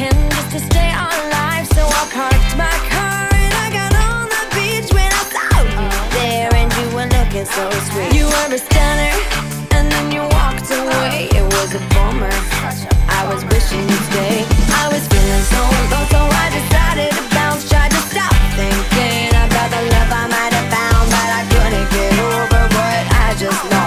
can just to stay alive. So I parked my car and I got on the beach When I saw you there. And you were looking so sweet. You were a stunner and then you walked away. It was a bummer, I was wishing you'd stay. I was feeling so low so I decided to bounce. Tried to stop thinking about the love I might have found But I couldn't get over what I just lost.